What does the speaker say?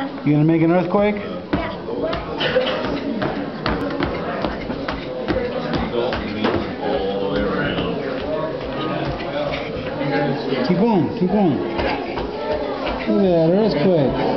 Yeah. You gonna make an earthquake? Keep going, keep going. Look at that earthquake.